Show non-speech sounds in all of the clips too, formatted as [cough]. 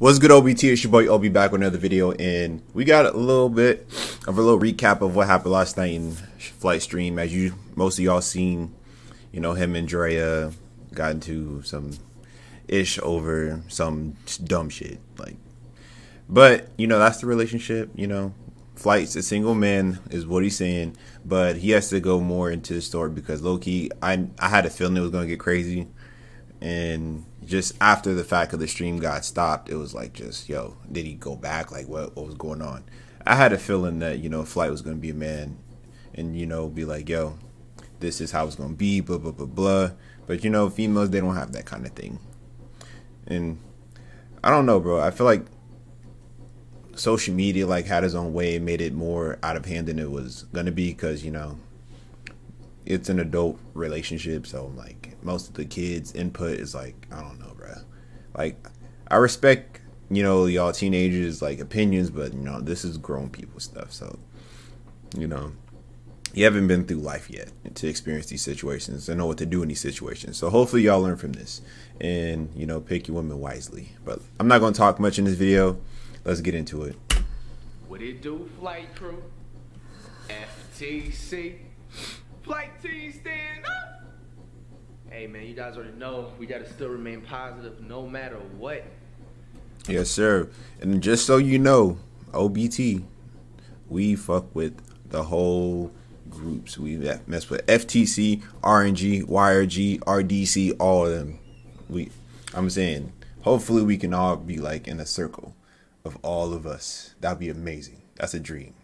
What's good, OBT? It's your boy OB back with another video, and we got a little bit of a little recap of what happened last night in Flight Stream. As you, most of y'all seen, you know, him and Drea got into some ish over some dumb shit. Like, but you know, that's the relationship. You know, Flight's a single man, is what he's saying, but he has to go more into the story because Loki, I I had a feeling it was gonna get crazy, and just after the fact of the stream got stopped, it was like just yo, did he go back? Like what what was going on? I had a feeling that you know Flight was gonna be a man, and you know be like yo, this is how it's gonna be, blah blah blah blah. But you know females they don't have that kind of thing, and I don't know, bro. I feel like social media like had its own way, made it more out of hand than it was gonna be because you know it's an adult relationship, so like most of the kids' input is like I don't know. Like I respect you know y'all teenagers like opinions, but you know this is grown people stuff, so you know you haven't been through life yet to experience these situations and know what to do in these situations. So hopefully y'all learn from this and you know pick your women wisely. But I'm not going to talk much in this video. Let's get into it. What it do, flight crew? FTC. Flight team stand up. Hey man, you guys already know we gotta still remain positive no matter what. Yes, sir. And just so you know, OBT, we fuck with the whole groups. We mess with FTC, RNG, YRG, RDC, all of them. We, I'm saying, hopefully we can all be like in a circle of all of us. That'd be amazing. That's a dream.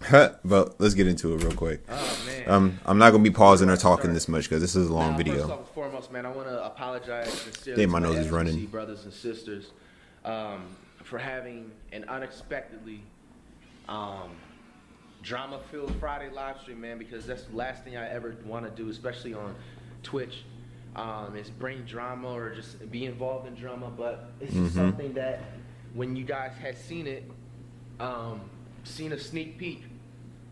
[laughs] but let's get into it real quick. Oh man. Um, I'm not gonna be pausing or talking this much because this is a long Now, video. First and foremost, man, I want to apologize sincerely Damn, my nose is running. brothers and sisters um, for having an unexpectedly um, drama-filled Friday live stream, man. Because that's the last thing I ever want to do, especially on Twitch. Um, is bring drama or just be involved in drama, but it's Mhm. something that when you guys had seen it, um, seen a sneak peek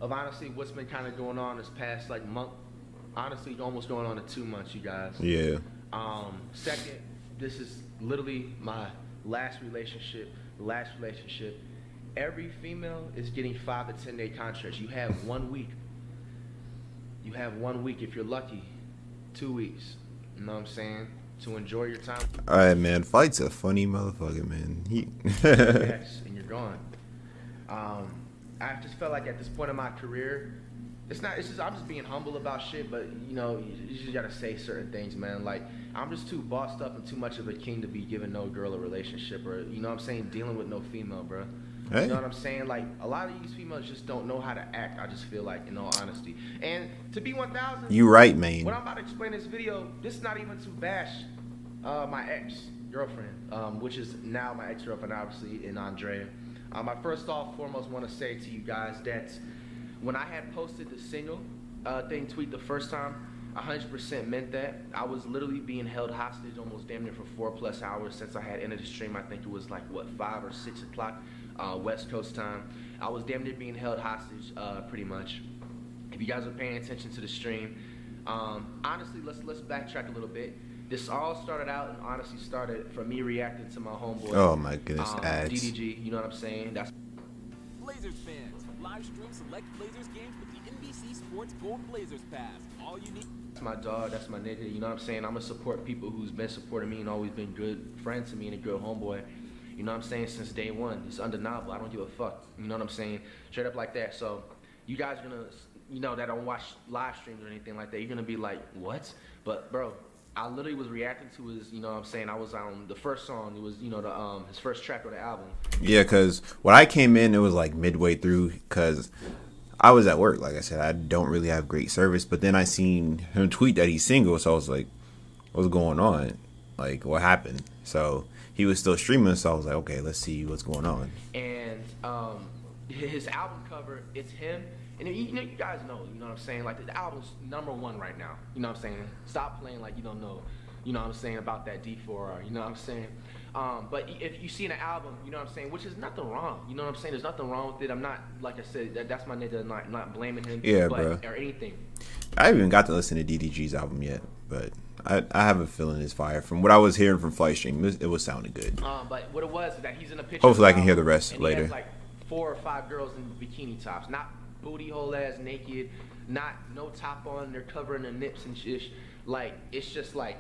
of honestly what's been kind of going on this past like month. Honestly, almost going on to two months, you guys. Yeah. Um, second, this is literally my last relationship. Last relationship. Every female is getting five to ten day contracts. You have one week. You have one week if you're lucky. Two weeks. You know what I'm saying? To enjoy your time. All right, man. Flight's a funny motherfucker, man. He. [laughs] yes, and you're gone. Um, I just felt like at this point in my career, it's not. It's just I'm just being humble about shit. But you know, you, you just gotta say certain things, man. Like I'm just too bossed up and too much of a king to be giving no girl a relationship, or you know what I'm saying, dealing with no female, bro. Hey. You know what I'm saying? Like a lot of these females just don't know how to act. I just feel like, in all honesty, and to be 1,000. you right, man. What I'm about to explain in this video, this is not even to bash uh, my ex girlfriend, um, which is now my ex girlfriend, obviously, in Andrea. Um, I first off, foremost, want to say to you guys that when I had posted the single uh, thing tweet the first time, 100% meant that. I was literally being held hostage almost damn near for four plus hours since I had ended the stream. I think it was like, what, 5 or 6 o'clock uh, West Coast time. I was damn near being held hostage uh, pretty much. If you guys are paying attention to the stream, um, honestly, let's let's backtrack a little bit. This all started out and honestly started from me reacting to my homeboy. Oh my goodness, um, ads. DDG, you know what I'm saying? That's Blazers fans, live stream select Blazers games with the NBC Sports Gold Blazers Pass. All you need. That's my dog. That's my nigga. You know what I'm saying? I'm gonna support people who's been supporting me and always been good friends to me and a good homeboy. You know what I'm saying? Since day one, it's undeniable. I don't give a fuck. You know what I'm saying? Straight up like that. So, you guys are gonna, you know, that don't watch live streams or anything like that. You're gonna be like, what? But bro, I literally was reacting to his. You know what I'm saying? I was on the first song. It was, you know, the um his first track of the album. Yeah, because when I came in, it was like midway through because I was at work. Like I said, I don't really have great service. But then I seen him tweet that he's single, so I was like, "What's going on? Like, what happened?" So he was still streaming, so I was like, "Okay, let's see what's going on." and um, his album cover, it's him. And you know, you guys know, you know what I'm saying? Like the album's number one right now. You know what I'm saying? Stop playing like you don't know. You know what I'm saying about that D4R. You know what I'm saying? Um, but if you see an album, you know what I'm saying, which is nothing wrong. You know what I'm saying? There's nothing wrong with it. I'm not, like I said, that, that's my nigga. Not not blaming him. Yeah, but, bruh. Or anything. I haven't even got to listen to DDG's album yet, but I, I have a feeling it's fire. From what I was hearing from Flight Stream, it, it was sounding good. Um, but what it was is that he's in a picture. Hopefully I can hear the rest later. Like four or five girls in bikini tops, not booty hole ass naked, not no top on. They're covering their nips and shit. Like it's just like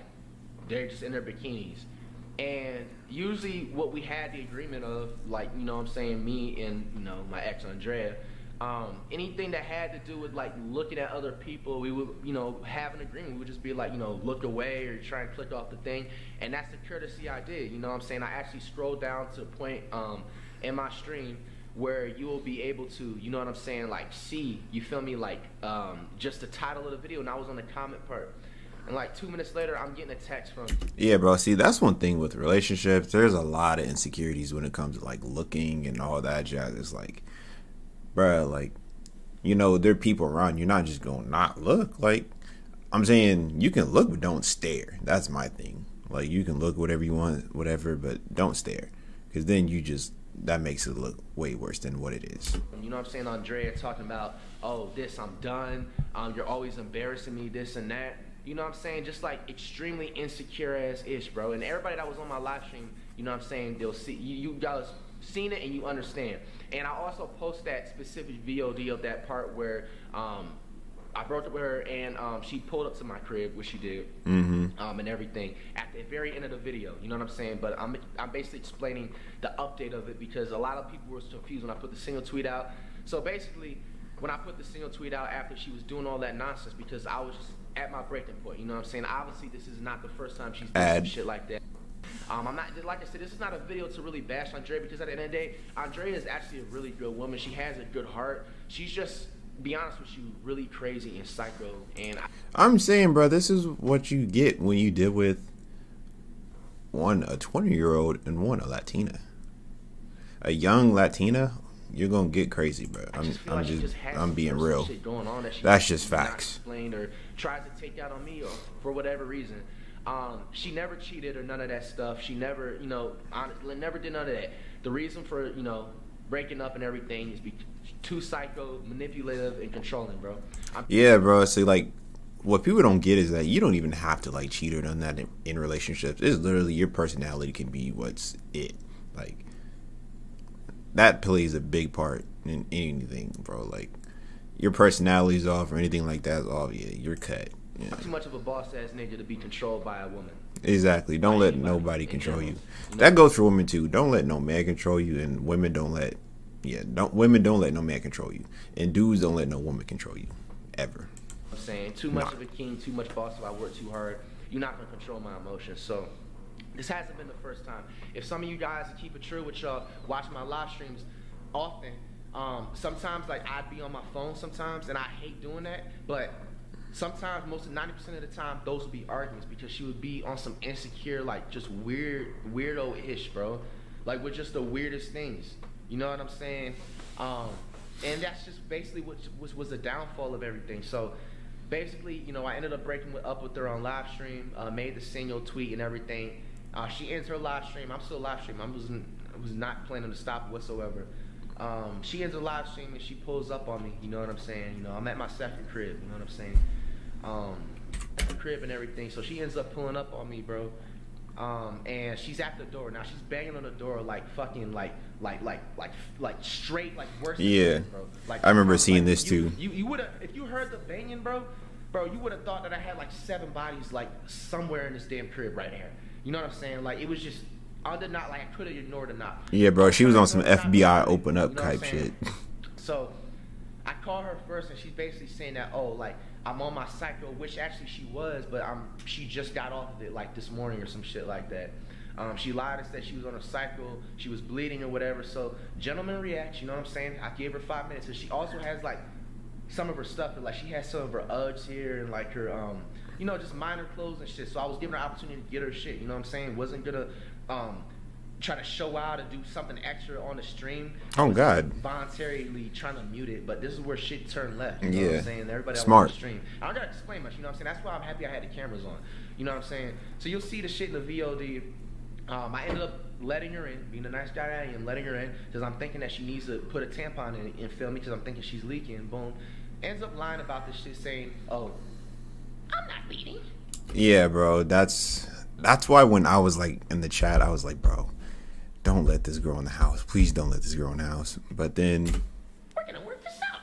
they're just in their bikinis. And usually, what we had the agreement of, like you know, what I'm saying me and you know my ex Andrea. Um, anything that had to do with like looking at other people, we would, you know, have an agreement. We would just be like, you know, look away or try and click off the thing. And that's the courtesy I did. You know what I'm saying? I actually scrolled down to a point um, in my stream where you will be able to, you know what I'm saying, like see, you feel me, like um, just the title of the video. And I was on the comment part. And like two minutes later, I'm getting a text from Yeah, bro. See, that's one thing with relationships. There's a lot of insecurities when it comes to like looking and all that jazz. It's like, bro, like, you know, there are people around. You're not just going to not look. Like, I'm saying you can look, but don't stare. That's my thing. Like, you can look whatever you want, whatever, but don't stare, because then you just that makes it look way worse than what it is. You know what I'm saying? Andrea talking about, oh, this, I'm done. Um, you're always embarrassing me, this and that. You know what I'm saying? Just like extremely insecure ass ish, bro. And everybody that was on my live stream, you know what I'm saying? They'll see, you, you guys seen it and you understand. And I also post that specific VOD of that part where um, I broke up with her and um, she pulled up to my crib, which she did, um, and everything at the very end of the video. You know what I'm saying? But I'm I'm basically explaining the update of it because a lot of people were confused when I put the single tweet out. So basically, when I put the single tweet out after she was doing all that nonsense, because I was just at my breaking point. You know what I'm saying? Obviously, this is not the first time she's done some Ad. shit like that. Um, I'm not like I said. This is not a video to really bash Andrea because at the end of the day, Andrea is actually a really good woman. She has a good heart. She's just, be honest with you, really crazy and psycho. And I, I'm saying, bro, this is what you get when you deal with one a 20 year old and one a Latina. A young Latina, you're gonna get crazy, bro. I I'm just I'm like just just I'm being real. Shit going on that she That's just facts. Explained or tries to take out on me or for whatever reason. Um, she never cheated or none of that stuff. She never, you know, honestly, never did none of that. The reason for you know breaking up and everything is because too psycho, manipulative, and controlling, bro. I'm, Yeah, bro. See, like, what people don't get is that you don't even have to like cheat or none that in, in relationships. It's literally your personality can be what's it. Like, that plays a big part in anything, bro. Like, your personality's off or anything like that's off. Oh, yeah, you're cut. Yeah. too much of a boss ass nigga to be controlled by a woman. Exactly. Don't let nobody control you. That goes for women too. Don't let no man control you, and women don't let. Yeah, don't women don't let no man control you, and dudes don't let no woman control you, ever. I'm saying too much of a king, too much boss. If I work too hard, you're not gonna control my emotions. So this hasn't been the first time. If some of you guys keep it true with y'all, watch my live streams often. Um, sometimes like I'd be on my phone sometimes, and I hate doing that, but. Sometimes, most of ninety percent of the time, those would be arguments because she would be on some insecure, like just weird, weirdo-ish, bro. Like with just the weirdest things. You know what I'm saying? Um, and that's just basically what was, was the downfall of everything. So basically, you know, I ended up breaking up with her on live stream, uh, made the single tweet and everything. Uh, she ends her live stream. I'm still live streaming. I was was not planning to stop whatsoever. Um, she ends her live stream and she pulls up on me. You know what I'm saying? You know, I'm at my second crib. You know what I'm saying? Um, crib and everything. So she ends up pulling up on me, bro. Um, and she's at the door now. She's banging on the door like fucking like like like like like straight like worse. Yeah. bro. Like I remember like, seeing this you- too. You you would have if you heard the banging, bro, bro. You would have thought that I had like seven bodies like somewhere in this damn crib right here. You know what I'm saying? Like it was just under not like I could have ignored it not. Yeah, bro. She was on some Ignored it, not FBI open up you know type shit. So I call her first, and she's basically saying that, oh, like I'm on my cycle, which actually she was, but I'm she just got off of it like this morning or some shit like that. Um, she lied and said she was on a cycle, she was bleeding or whatever. So gentleman reacts, you know what I'm saying? I gave her five minutes, and she also has like some of her stuff, like she has some of her Uggs here and like her, um, you know, just minor clothes and shit. So I was giving her opportunity to get her shit. You know what I'm saying? Wasn't gonna um, try to show out and do something extra on the stream. Oh, God. Voluntarily trying to mute it, but this is where shit turned left. You know what Yeah. I'm saying? Everybody Smart. watched the stream. I don't gotta explain much. You know what I'm saying? That's why I'm happy I had the cameras on. You know what I'm saying? So you'll see the shit in the VOD. Um, I ended up letting her in, being the nice guy I am, letting her in because I'm thinking that she needs to put a tampon in and film me because I'm thinking she's leaking. Boom. Ends up lying about this shit, saying, "Oh, I'm not bleeding. Yeah, bro. That's that's why when I was like in the chat, I was like, bro, don't let this girl in the house. Please don't let this girl in the house. But then We're gonna work this out.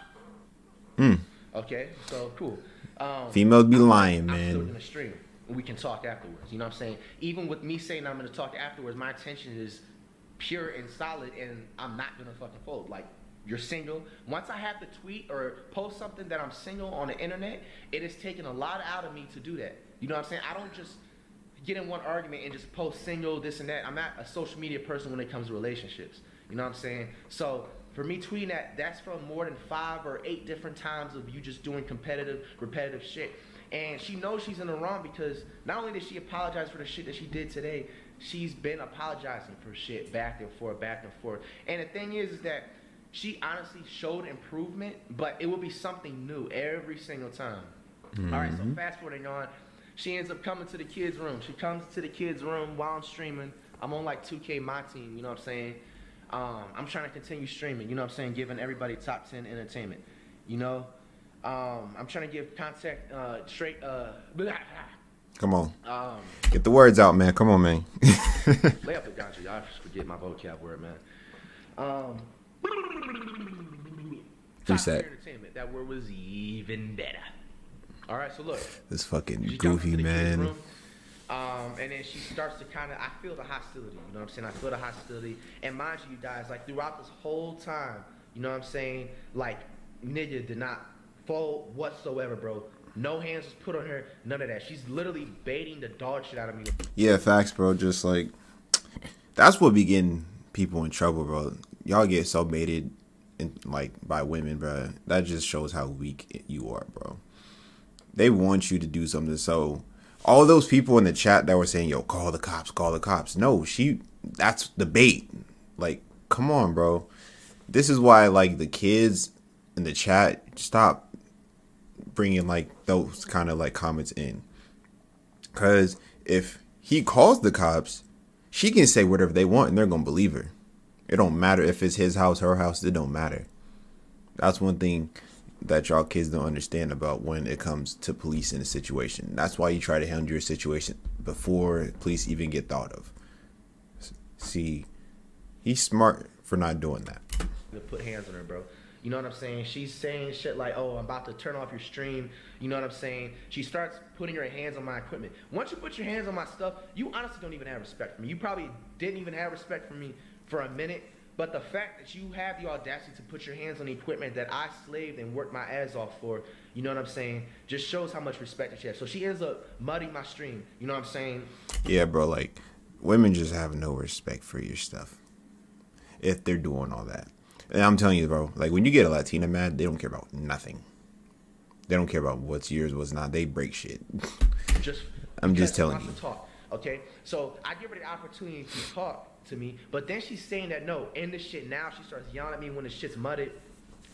Hmm. Okay, so cool. Um, females be lying, I'm still man. gonna stream. We can talk afterwards. You know what I'm saying? Even with me saying I'm gonna talk afterwards, my intention is pure and solid, and I'm not gonna fucking fold. Like you're single. Once I have to tweet or post something that I'm single on the internet, it has taken a lot out of me to do that. You know what I'm saying? I don't just get in one argument and just post single this and that. I'm not a social media person when it comes to relationships. You know what I'm saying? So for me tweeting that, that's from more than five or eight different times of you just doing competitive, repetitive shit. And she knows she's in the wrong because not only did she apologize for the shit that she did today, she's been apologizing for shit back and forth, back and forth. And the thing is, is that she honestly showed improvement, but it will be something new every single time. All right, so mm-hmm. fast forwarding on, she ends up coming to the kids' room. She comes to the kids' room while I'm streaming. I'm on like 2K my team, you know what I'm saying? Um, I'm trying to continue streaming, you know what I'm saying? Giving everybody top 10 entertainment, you know? Um, I'm trying to give contact uh, straight, uh, [laughs] Come on, um, get the words out, man. Come on, man. [laughs] lay up the ganja. Y'all forget my vocab word, man. Um, Reset. entertainment. That word was even better. All right, so look. this fucking goofy into the kids' man. room, Um, and then she starts to kind of, I feel the hostility. You know what I'm saying? I feel the hostility. And mind you, you guys, like throughout this whole time, you know what I'm saying? Like, nigga did not fold whatsoever, bro. No hands was put on her. None of that. She's literally baiting the dog shit out of me. Yeah, facts, bro. Just like that's what be getting people in trouble, bro. Y'all get so baited, in, like by women, bro. That just shows how weak you are, bro. They want you to do something. So all those people in the chat that were saying, "Yo, call the cops, call the cops." No, she. That's the bait. Like, come on, bro. This is why, like, the kids in the chat stop bringing like those kind of like comments in. Cause if he calls the cops, she can say whatever they want and they're gonna believe her. It don't matter if it's his house, her house, it don't matter. That's one thing that y'all kids don't understand about when it comes to police in a situation. That's why you try to handle your situation before police even get thought of. See, he's smart for not doing that. put hands on her, bro. You know what I'm saying? She's saying shit like, "Oh, I'm about to turn off your stream." You know what I'm saying? She starts putting her hands on my equipment. Once you put your hands on my stuff, you honestly don't even have respect for me. You probably didn't even have respect for me for a minute. But the fact that you have the audacity to put your hands on the equipment that I slaved and worked my ass off for, you know what I'm saying, just shows how much respect that she has. So she ends up muddying my stream. You know what I'm saying? Yeah, bro, like women just have no respect for your stuff if they're doing all that. And I'm telling you, bro, like when you get a Latina mad, they don't care about nothing. They don't care about what's yours, what's not. They break shit. Just I'm just telling you. talk. Okay, so I give her the opportunity to talk to me, but then she's saying that no, end this shit now. She starts yelling at me when the shit's mudded,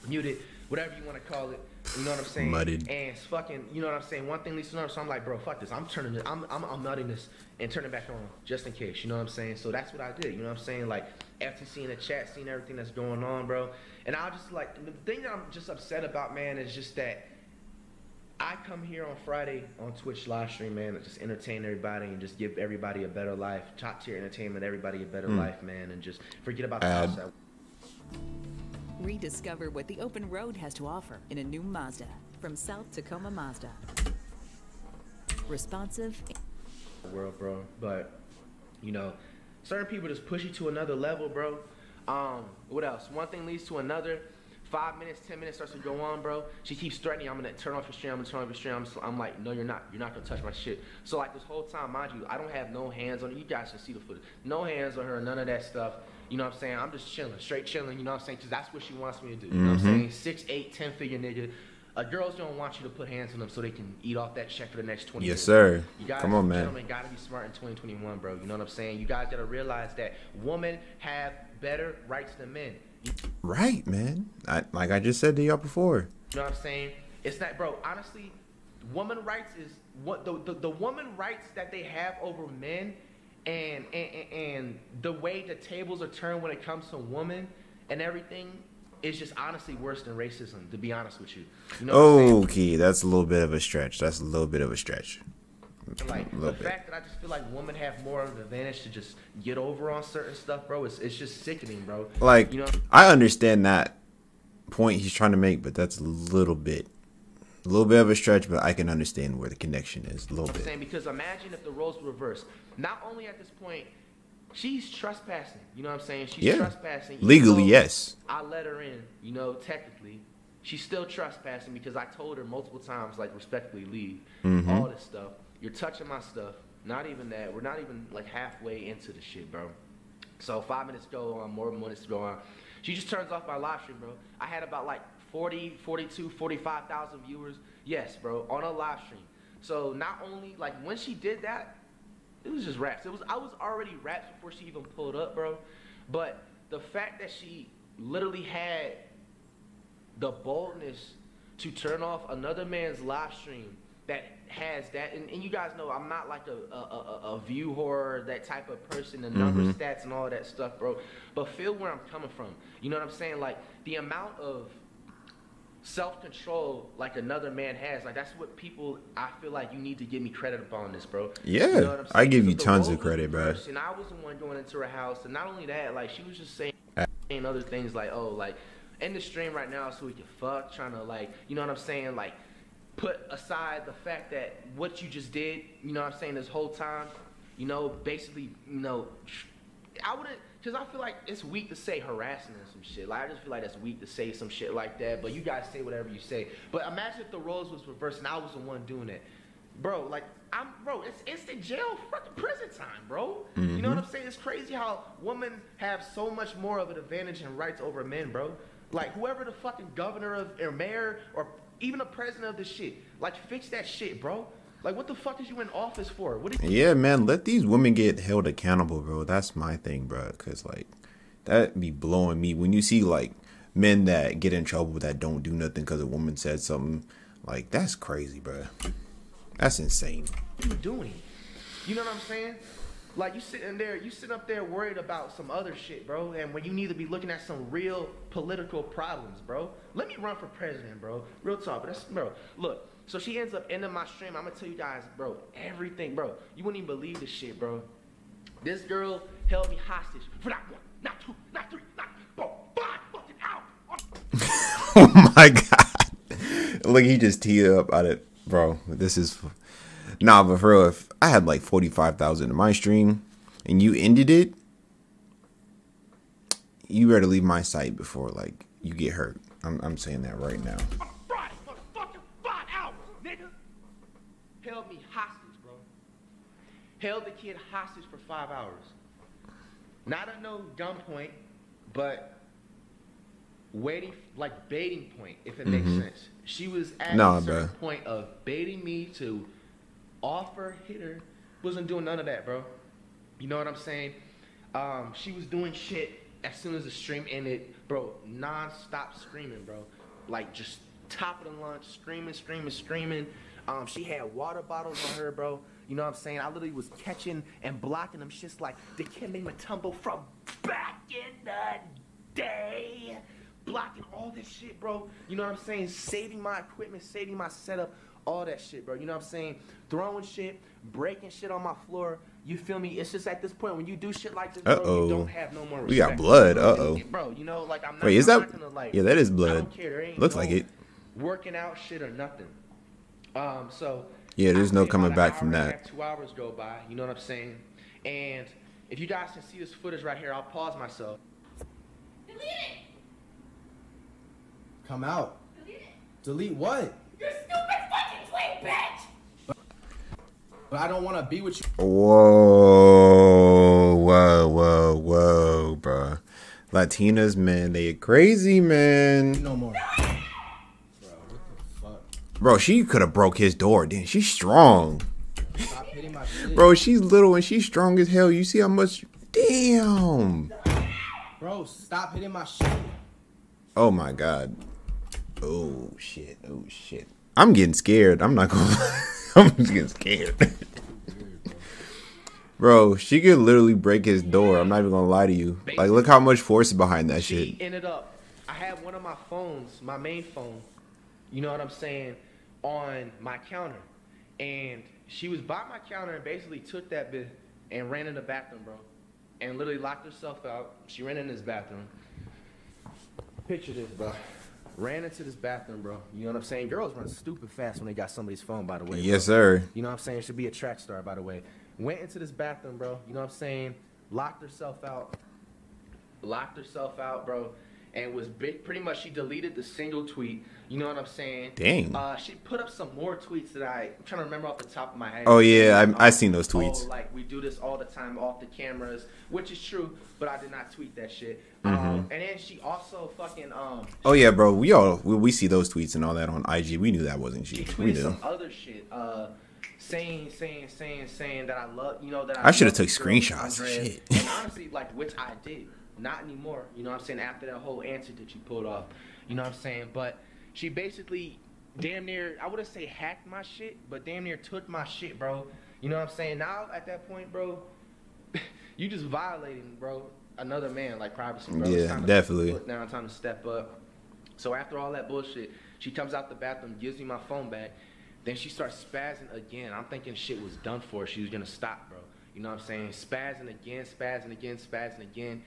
muted, whatever you want to call it. You know what I'm saying? Mudded. And it's fucking, you know what I'm saying? One thing leads to another. So I'm like, bro, fuck this. I'm turning it. I'm I'm, I'm mudding this and turning it back on just in case. You know what I'm saying? So that's what I did. You know what I'm saying? Like after seeing the chat, seeing everything that's going on, bro. And I just like the thing that I'm just upset about, man, is just that. I come here on Friday on Twitch live stream, man, to just entertain everybody and just give everybody a better life, top tier entertainment, everybody a better life, man, and just forget about the outside. Rediscover what the open road has to offer in a new Mazda from South Tacoma Mazda. Responsive, world, bro. But you know, certain people just push you to another level, bro. Um, what else? One thing leads to another. Five minutes, ten minutes starts to go on, bro. She keeps threatening, I'm gonna turn off your stream, I'm gonna turn off your stream. I'm, like, no, you're not. You're not gonna touch my shit. So like this whole time, mind you, I don't have no hands on her. You guys can see the footage. No hands on her, none of that stuff. You know what I'm saying? I'm just chilling, straight chilling. You know what I'm saying? Because that's what she wants me to do. You know what I'm saying? Six, eight, ten figure nigga. Uh, girls don't want you to put hands on them so they can eat off that check for the next 20 Yes, years. sir. You guys, Come on, man. gentlemen, gotta be smart in 2021, bro. You know what I'm saying? You guys gotta realize that women have better rights than men. Right, man. I, like I just said to y'all before. You know what I'm saying? It's not, bro. Honestly, woman rights is what the, the the woman rights that they have over men, and and and- the way the tables are turned when it comes to women and everything is just honestly worse than racism. To be honest with you, you know what I'm saying? Okay, that's a little bit of a stretch. That's a little bit of a stretch. Like the bit. fact that I just feel like women have more of an advantage to just get over on certain stuff, bro. It's it's just sickening, bro. Like you know, I understand that point he's trying to make, but that's a little bit, a little bit of a stretch. But I can understand where the connection is a little I'm bit. saying because imagine if the roles were reversed. Not only at this point, she's trespassing. You know what I'm saying? She's Yeah. trespassing. Legally, yes. I let her in. You know, technically, she's still trespassing because I told her multiple times, like respectfully, leave. Mm-hmm. All this stuff. You're touching my stuff. Not even that. We're not even like halfway into the shit, bro. So five minutes go on, more minutes go on. She just turns off my live stream, bro. I had about like 40, 42, 45,000 viewers. Yes, bro, on a live stream. So not only like when she did that, it was just raps. It was I was already raps before she even pulled up, bro. But the fact that she literally had the boldness to turn off another man's live stream that has that and, and you guys know I'm not like a a, a, a view horror that type of person the number mm-hmm. stats and all that stuff bro. But feel where I'm coming from. You know what I'm saying? Like the amount of self-control like another man has like that's what people I feel like you need to give me credit upon this bro. Yeah, You know I give you tons of credit, bro. and I was the one going into her house and not only that like she was just saying saying other things like, oh, like in the stream right now so we can fuck, trying to like, you know what I'm saying, like put aside the fact that what you just did, you know what I'm saying, this whole time, you know, basically, you know, I wouldn't, cause I feel like it's weak to say harassing and some shit. Like I just feel like that's weak to say some shit like that. But you guys say whatever you say. But imagine if the roles was reversed and I was the one doing it. Bro, like I'm, bro, it's instant jail, fucking prison time, bro. You know what mm-hmm. I'm saying? It's crazy how women have so much more of an advantage and rights over men, bro. Like whoever the fucking governor of or mayor or even the president of the shit, like fix that shit, bro. Like what the fuck is you in office for? What is Yeah, man, let these women get held accountable, bro. That's my thing, bro. Cause like that be blowing me when you see like men that get in trouble that don't do nothing because a woman said something. Like that's crazy, bro. That's insane. what you doing? You know what I'm saying? Like you sitting there, you sitting up there worried about some other shit, bro. And when you need to be looking at some real political problems, bro. Let me run for president, bro. Real talk, but that's bro. Look, so she ends up ending my stream. I'm gonna tell you guys, bro, everything, bro. You wouldn't even believe this shit, bro. This girl held me hostage for not one, not two, not three, not four, five fucking hours. [laughs] oh my god. Look, he just teed up out of bro. This is nah, but for real, if I had like forty five thousand in my stream and you ended it, you better leave my site before like you get hurt. I'm I'm saying that right now. Friday, motherfucker, five hours, nigga. Held me hostage, bro. Held the kid hostage for five hours. Not at no gunpoint, but waiting, like baiting point, if it makes mm-hmm. sense. She was at Nah, a certain bruh. point of baiting me to offer hitter. Wasn't doing none of that, bro. You know what I'm saying? Um, she was doing shit as soon as the stream ended, bro. Non-stop screaming, bro. Like just top of the lunch, screaming, screaming, screaming. Um, she had water bottles on her, bro. You know what I'm saying? I literally was catching and blocking them shits like Dikembe Mutombo from back in the day. Blocking all this shit, bro. You know what I'm saying? Saving my equipment, saving my setup, all that shit, bro. You know what I'm saying? Throwing shit, breaking shit on my floor. You feel me? It's just at this point when you do shit like this, bro, Uh-oh. you don't have no more respect. We got blood. Uh-oh. Bro, you know, like I'm not, Wait, is I'm that- gonna, like, yeah, that is I blood. don't care. There ain't Looks no like it. Working out shit or nothing. Um, so Yeah, there's I no coming back from hour and a that. Two hours go by. You know what I'm saying? And if you guys can see this footage right here, I'll pause myself. Delete it! Come out. Delete it! Delete what? Your stupid tweet, bitch! But I don't want to be with you Whoa, whoa, whoa, whoa, bro. Latinas, man, they crazy, man. no more. Bro, what the fuck? Bro, she could have broke his door. Then she's strong, Stop hitting my shit. bro. She's little and she's strong as hell. You see how much? Damn. Bro, stop hitting my shit. Oh my god. Oh shit. Oh shit. I'm getting scared. I'm not gonna. [laughs] I'm just getting scared. [laughs] Bro, she could literally break his door. I'm not even gonna lie to you. Like, look how much force is behind that shit. She ended up. I had one of my phones, my main phone. You know what I'm saying, on my counter, and she was by my counter and basically took that bit and ran in the bathroom, bro, and literally locked herself out. She ran in this bathroom. Picture this, bro. Ran into this bathroom, bro. You know what I'm saying? Girls run stupid fast when they got somebody's phone, by the way. bro. Yes, sir. You know what I'm saying? Should be a track star, by the way. Went into this bathroom, bro. You know what I'm saying? Locked herself out. Locked herself out, bro. And was big, pretty much she deleted the single tweet. You know what I'm saying? Dang. Uh, she put up some more tweets that I, I'm trying to remember off the top of my head. Oh, yeah, I- I seen those tweets. Oh, like we do this all the time off the cameras, which is true, but I did not tweet that shit. Mm-hmm. Um, and then she also fucking um, Oh yeah, bro. We all we, we see those tweets and all that on IG. We knew that wasn't she she. We knew. some other shit, uh, saying, saying, saying, saying that I love, you know, that I, I shoulda took this screenshots, shit. And honestly, [laughs] like, which I did, not anymore. You know what I'm saying? After that whole answer that you pulled off, you know what I'm saying? But she basically, damn near, I wouldn't say hacked my shit, but damn near took my shit, bro. You know what I'm saying? Now at that point, bro, [laughs] you just violating, bro, another man like privacy, bro. Yeah, definitely. down, time to step up. So after all that bullshit, she comes out the bathroom, gives me my phone back. Then she starts spazzing again. I'm thinking shit was done for. She was gonna stop, bro. You know what I'm saying? Spazzing again, spazzing again, spazzing again.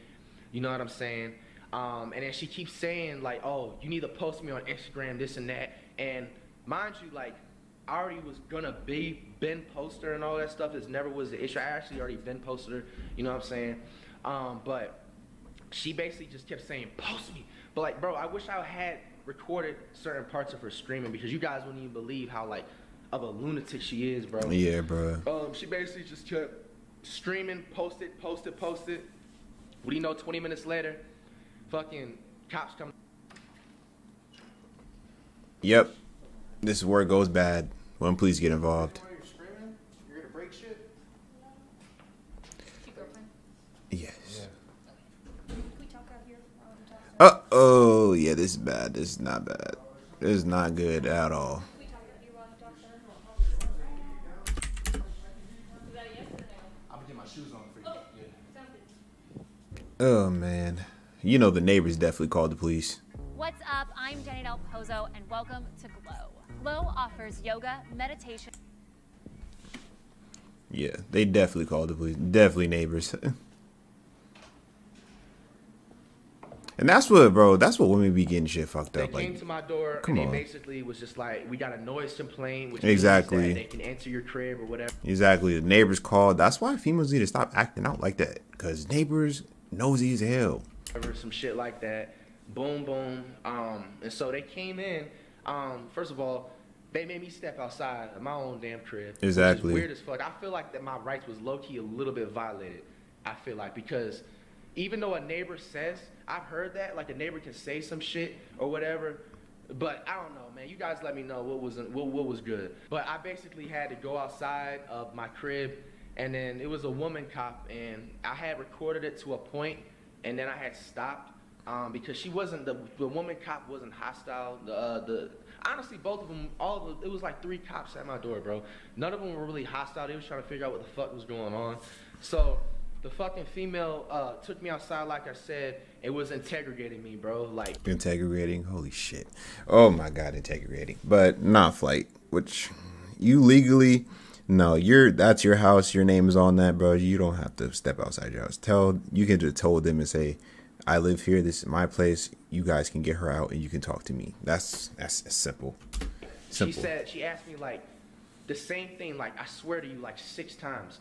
You know what I'm saying? Um, and then she keeps saying like, "Oh, you need to post me on Instagram, this and that." And mind you, like, I already was gonna be been poster and all that stuff. This never was the issue. I actually already been poster. her, You know what I'm saying? Um, but she basically just kept saying, post me. But like, bro, I wish I had recorded certain parts of her screaming because you guys wouldn't even believe how like of a lunatic she is, bro. Yeah, bro. Um, she basically just kept streaming, posted, posted, posted. What do you know? 20 minutes later, fucking cops come. Yep. This is where it goes bad when police get involved. You're gonna break shit? Yes. Can we talk out here? while we talk? Uh oh, yeah. This is bad. This is not bad. This is not good at all. Can we talk out here while you talk to her? Is that a yes or no? I'm gonna get my shoes on for you. Okay. Yeah. Sounds good. Oh man. You know the neighbors definitely called the police. What's up? I'm Jenny Del Pozo, and welcome to Glow. Glow offers yoga, meditation. Yeah, they definitely called the police. Definitely neighbors. [laughs] and that's what, bro. That's what women be getting shit fucked up. They up. came to my door come and on. they basically was just like, we got a noise complaint, which Exactly. means that they can enter your crib or whatever. exactly. The neighbors called. That's why females need to stop acting out like that. Cause neighbors nosy as hell. some shit like that. Boom, boom. Um, and so they came in. Um, first of all, they made me step outside of my own damn crib. Exactly. Weird as fuck. I feel like that my rights was low key a little bit violated. I feel like because even though a neighbor says, I've heard that, like a neighbor can say some shit or whatever. But I don't know, man. You guys let me know what was what, what was good. But I basically had to go outside of my crib, and then it was a woman cop, and I had recorded it to a point, and then I had stopped um, because she wasn't the the woman cop wasn't hostile. The uh, the honestly both of them all of, it was like three cops at my door, bro. None of them were really hostile. They was trying to figure out what the fuck was going on. So the fucking female uh, took me outside, like I said. It was integrating me, bro. Like Integrating. Holy shit. Oh my god, integrating. But not flight. Which you legally no, you're that's your house, your name is on that, bro. You don't have to step outside your house. Tell you can just tell them and say, I live here, this is my place. You guys can get her out and you can talk to me. That's that's simple. Simple. She said, she asked me like the same thing, like I swear to you, like six times.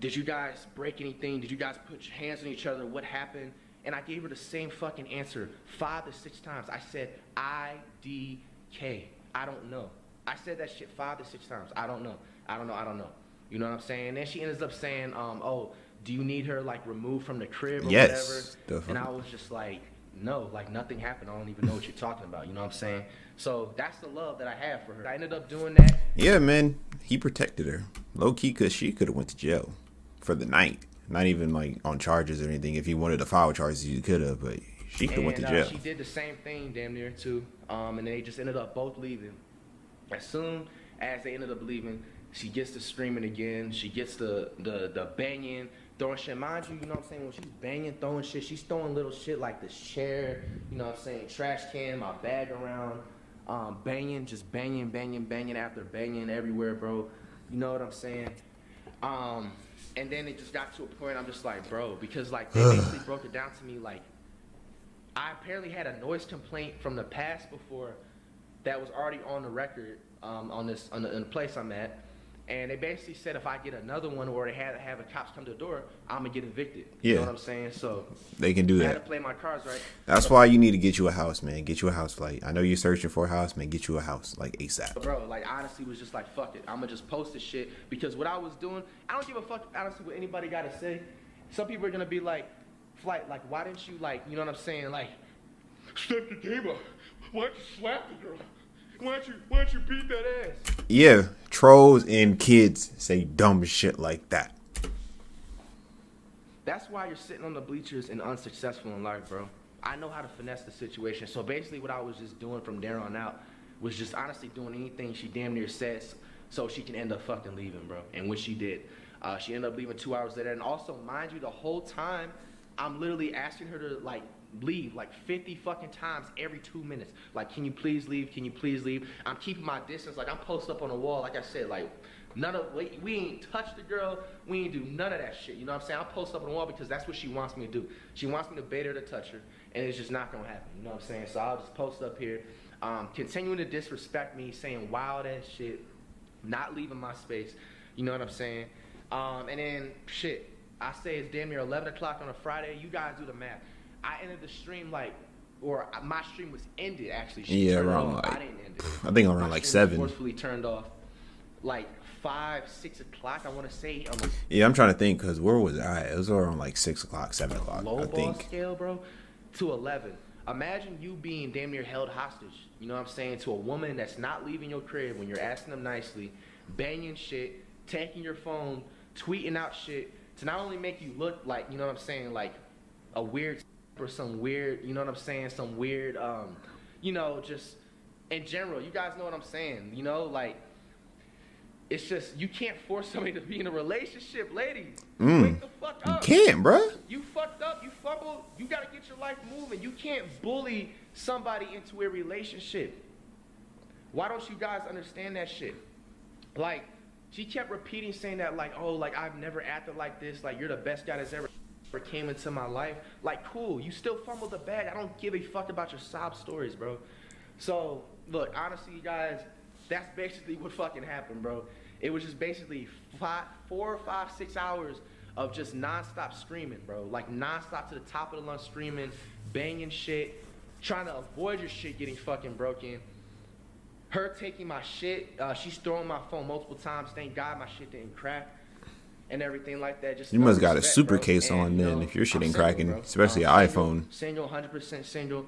Did you guys break anything? Did you guys put your hands on each other? What happened? And I gave her the same fucking answer five to six times. I said I D K. I don't know. I said that shit five to six times. I don't know. I don't know. I don't know. You know what I'm saying? Then she ends up saying, um, "Oh, do you need her like removed from the crib or Yes. Whatever?" And I was just like, "No, like nothing happened. I don't even know what you're talking about." You know what I'm saying? So that's the love that I have for her. I ended up doing that. Yeah, man. He protected her. Low key cause she could have went to jail for the night. Not even like on charges or anything. If he wanted to file charges, he could have, but she could have went to jail. Uh, she did the same thing, damn near too. Um, and they just ended up both leaving. As soon as they ended up leaving, she gets to screaming again. She gets the the the banging, throwing shit. Mind you, you know what I'm saying? When she's banging, throwing shit, she's throwing little shit like this chair. You know what I'm saying? Trash can, my bag around. Um, banging, just banging, banging, banging after banging everywhere, bro. You know what I'm saying? Um, and then it just got to a point I'm just like, bro, because like they basically broke it down to me like I apparently had a noise complaint from the past before that was already on the record um, on this on the, in the place I'm at, and they basically said if I get another one or they had to have the cops come to the door, I'm gonna get evicted. You Yeah. know what I'm saying? So They can do I had to that. play my cards right. That's why you need to get you a house, man. Get you a house flight. I know you're searching for a house, man. Get you a house like ASAP. Bro, like honestly was just like fuck it. I'ma just post this shit because what I was doing, I don't give a fuck honestly what anybody gotta say. Some people are gonna be like, flight, like why didn't you like, you know what I'm saying, like step the game up. Why don't you slap the girl? Why don't you why don't you beat that ass? Yeah, trolls and kids say dumb shit like that. That's why you're sitting on the bleachers and unsuccessful in life, bro. I know how to finesse the situation. So basically, what I was just doing from there on out was just honestly doing anything she damn near says so she can end up fucking leaving, bro. And when she did, uh, she ended up leaving two hours later. And also, mind you, the whole time I'm literally asking her to like leave like 50 fucking times every two minutes. Like, can you please leave? Can you please leave? I'm keeping my distance. Like, I'm posted up on the wall. Like I said, like none of we, we ain't touch the girl. We ain't do none of that shit. You know what I'm saying? I post up on the wall because that's what she wants me to do. She wants me to bait her to touch her, and it's just not gonna happen. You know what I'm saying? So I'll just post up here, um, continuing to disrespect me, saying wild ass shit, not leaving my space. You know what I'm saying? Um, and then shit, I say it's damn near 11 o'clock on a Friday. You guys do the math. I ended the stream like, or my stream was ended actually. She Yeah, around off. I like- didn't end it. I think around My like seven. Forcefully turned off, like five, six o'clock. I want to say on the Yeah, I'm trying to think because where was I? It was around like six o'clock, seven o'clock. low I ball think. scale, bro, to 11. Imagine you being damn near held hostage, you know what I'm saying, to a woman that's not leaving your crib when you're asking them nicely, banging shit, taking your phone, tweeting out shit to not only make you look like, you know what I'm saying, like a weird or some weird, you know what I'm saying, some weird, um, you know, just in general, you guys know what I'm saying, you know, like it's just you can't force somebody to be in a relationship, ladies. Wake the fuck up. You can't, bruh. You fucked up, you fumbled, you gotta get your life moving. You can't bully somebody into a relationship. Why don't you guys understand that shit? Like, she kept repeating saying that, like, oh, like I've never acted like this, like you're the best guy that's ever ever came into my life. Like, cool, you still fumbled the bag. I don't give a fuck about your sob stories, bro. So, look, honestly, you guys, that's basically what fucking happened, bro. It was just basically five, four, five, six hours of just nonstop screaming, bro. Like nonstop to the top of the lungs screaming, banging shit, trying to avoid your shit getting fucking broken. Her taking my shit, uh, she's throwing my phone multiple times. Thank God my shit didn't crack and everything like that. Just You must got a super bro. case And, on you then know, if your shit ain't cracking, bro. especially I'm an iPhone. Single, 100% single.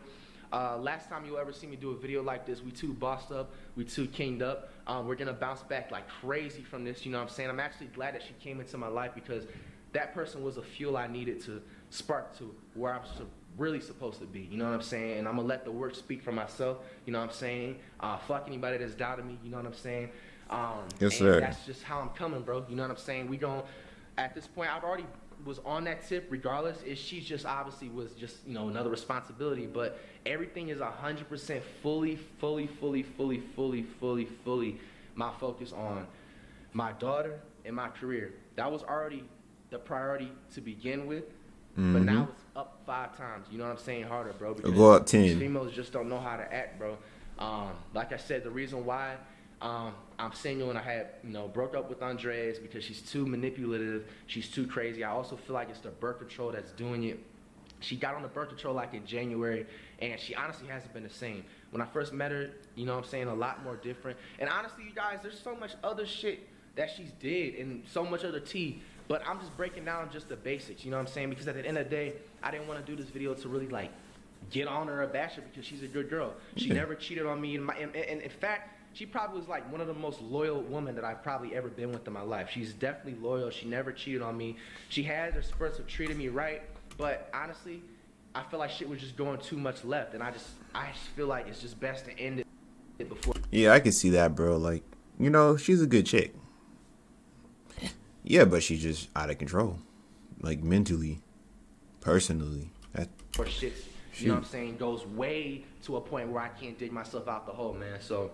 Uh, last time you'll ever see me do a video like this, we two bossed up, we two kinged up. Um, we're gonna bounce back like crazy from this. You know what I'm saying? I'm actually glad that she came into my life because that person was a fuel I needed to spark to where I'm really supposed to be. You know what I'm saying? And I'm gonna let the work speak for myself. You know what I'm saying? Uh, fuck anybody that's doubted me. You know what I'm saying? Um, Yes, sir. That's just how I'm coming, bro. You know what I'm saying? We gon' at this point. I've already was on that tip. Regardless, is she just obviously was just you know another responsibility. But everything is hundred percent fully, fully, fully, fully, fully, fully, fully my focus on my daughter and my career. That was already the priority to begin with. But now it's up five times. You know what I'm saying? Harder, bro. because go up 10. Females just don't know how to act, bro. Um, like I said, the reason why um, I'm single and I had, you know, broke up with Andres because she's too manipulative. She's too crazy. I also feel like it's the birth control that's doing it. She got on the birth control like in January, and she honestly hasn't been the same. When I first met her, you know what I'm saying, a lot more different. And honestly, you guys, there's so much other shit that she's did and so much other tea. But I'm just breaking down just the basics, you know what I'm saying? Because at the end of the day, I didn't want to do this video to really like get on her or bash her because she's a good girl. She [clears throat] never cheated on me. And, my, and, and in fact, she probably was like one of the most loyal women that I've probably ever been with in my life. She's definitely loyal. She never cheated on me. She had her spurts of treating me right. But honestly, I feel like shit was just going too much left. And I just, I just feel like it's just best to end it before Yeah, I can see that, bro. Like, you know, she's a good chick. Yeah, but she's just out of control. Like mentally, personally. That or shit, you know what I'm saying, goes way to a point where I can't dig myself out the hole, man. So,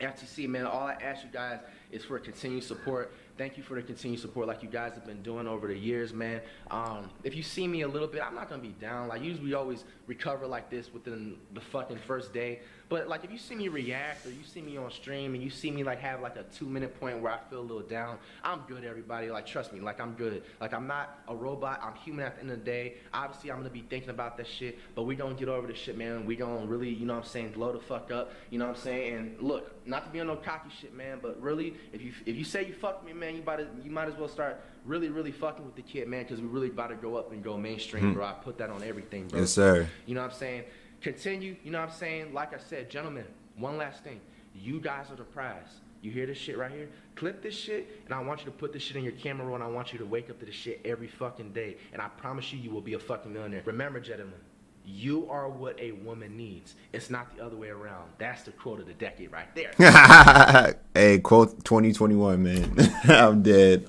FTC, man, all I ask you guys is for continued support. Thank you for the continued support like you guys have been doing over the years, man. Um, if you see me a little bit, I'm not gonna be down. Like usually we always recover like this within the fucking first day. But like if you see me react or you see me on stream and you see me like have like a two minute point where I feel a little down, I'm good everybody. Like trust me, like I'm good. Like I'm not a robot, I'm human at the end of the day. Obviously I'm gonna be thinking about that shit, but we don't get over this shit, man. We gonna really, you know what I'm saying, blow the fuck up. You know what I'm saying? And look, not to be on no cocky shit, man, but really, if you if you say you fuck me, man, you might you might as well start really, really fucking with the kid, man, because we really about to go up and go mainstream, hmm. bro. I put that on everything, bro. Yes, sir. You know what I'm saying? Continue, you know what I'm saying? Like I said, gentlemen, one last thing. You guys are the prize. You hear this shit right here? Clip this shit, and I want you to put this shit in your camera roll, and I want you to wake up to this shit every fucking day. And I promise you, you will be a fucking millionaire. Remember, gentlemen, you are what a woman needs. It's not the other way around. That's the quote of the decade right there. [laughs] hey, quote 2021, man. [laughs] I'm dead.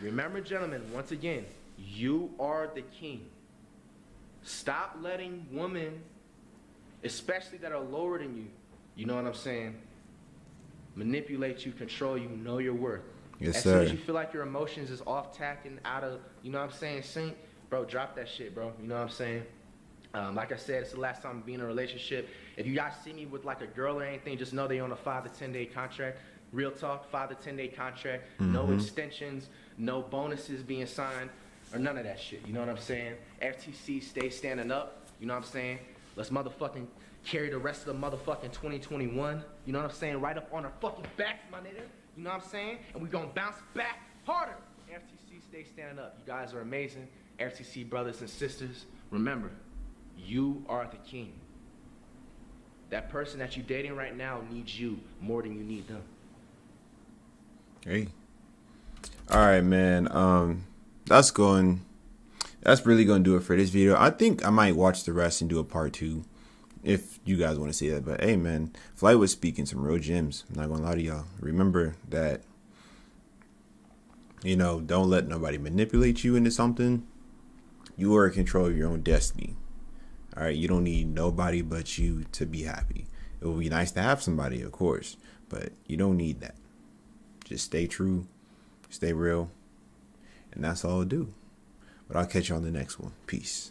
Remember, gentlemen, once again, you are the king. Stop letting women, especially that are lower than you, you know what I'm saying, manipulate you, control you, know your worth. Yes, as soon as you feel like your emotions is off tack and out of, you know what I'm saying, sync, bro, drop that shit, bro. You know what I'm saying? Um, like I said, it's the last time I'm being in a relationship. If you guys see me with like a girl or anything, just know they on a five to ten day contract. Real talk, five to ten day contract. No extensions, no bonuses being signed, or none of that shit. You know what I'm saying? FTC stay standing up. You know what I'm saying? Let's motherfucking carry the rest of the motherfucking 2021. You know what I'm saying? Right up on our fucking backs, my nigga. You know what I'm saying? And we gonna bounce back harder. FTC stay standing up. You guys are amazing. FTC brothers and sisters, remember, you are the king. That person that you're dating right now needs you more than you need them. Hey. All right, man. Um, that's going. That's really going to do it for this video. I think I might watch the rest and do a part two, if you guys want to see that. But hey, man, Flight was speaking some real gems. I'm not gonna lie to y'all. Remember that. You know, don't let nobody manipulate you into something. You are in control of your own destiny. All right, you don't need nobody but you to be happy. It would be nice to have somebody, of course, but you don't need that. Just stay true, stay real, and that's all I'll do. But I'll catch you on the next one. Peace.